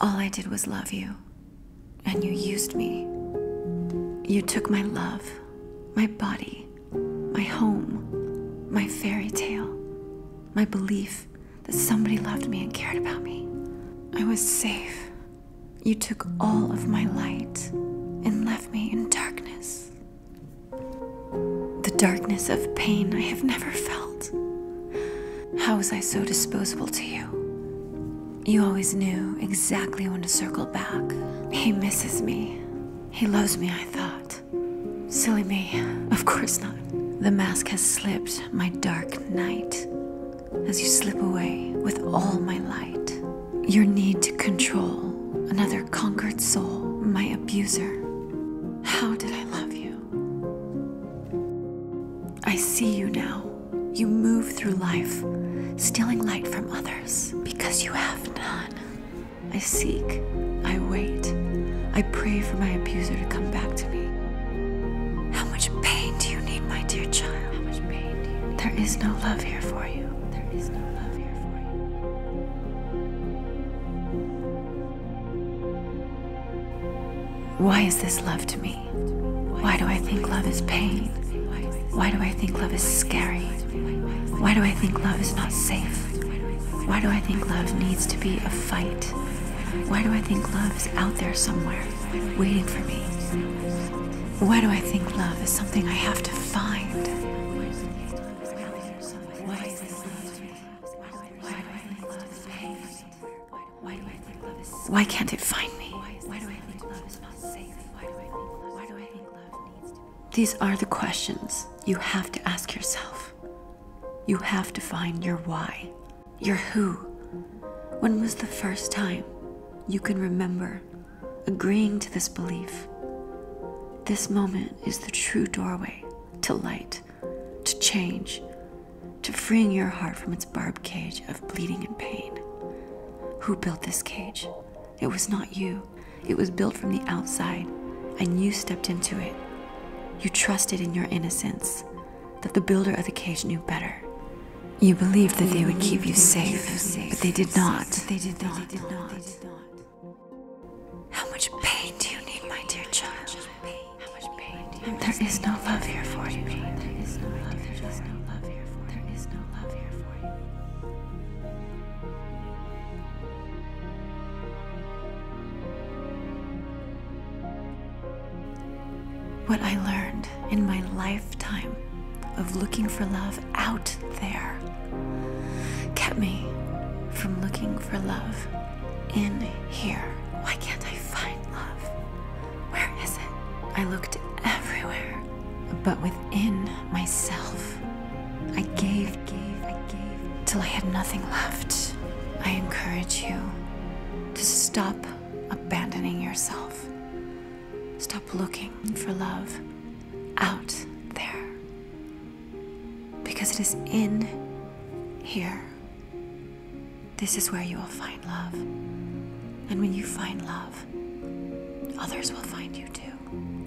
All I did was love you, and you used me. You took my love, my body, my home, my fairy tale, my belief that somebody loved me and cared about me. I was safe. You took all of my light and left me in darkness. The darkness of pain I have never felt. How was I so disposable to you? You always knew exactly when to circle back. He misses me. He loves me, I thought. Silly me. Of course not. The mask has slipped, my dark night, as you slip away with all my light. Your need to control another conquered soul, my abuser. How did I love you? I see you now. You move through life, stealing light from others because you have none. I seek, I wait, I pray for my abuser to come back to me. How much pain do you need, my dear child? How much pain do you need? There is no love here for you. There is no love here for you. Why is this love to me? Why do I think love is pain? Why do I think love is scary? Why do I think love is not safe? Why do I think love needs to be a fight? Why do I think love is out there somewhere, waiting for me? Why do I think love is something I have to find? Why is this love to These are the questions you have to ask yourself. You have to find your why, your who. When was the first time you can remember agreeing to this belief? This moment is the true doorway to light, to change, to freeing your heart from its barbed cage of bleeding and pain. Who built this cage? It was not you. It was built from the outside, and you stepped into it. You trusted in your innocence, that the builder of the cage knew better. You believed that they would keep you safe, but they did not. They did not. How much pain do you need, my dear child? How much pain do you There is no love here for you. There is no love. There is no love here for you. There is no love here for you. What I learned in my lifetime of looking for love out there kept me from looking for love in here. Why can't I find love? Where is it? I looked everywhere, but within myself. I gave, gave, I gave till I had nothing left. I encourage you to stop abandoning yourself. Stop looking for love out there. Because it is in here. This is where you will find love. And when you find love, others will find you too.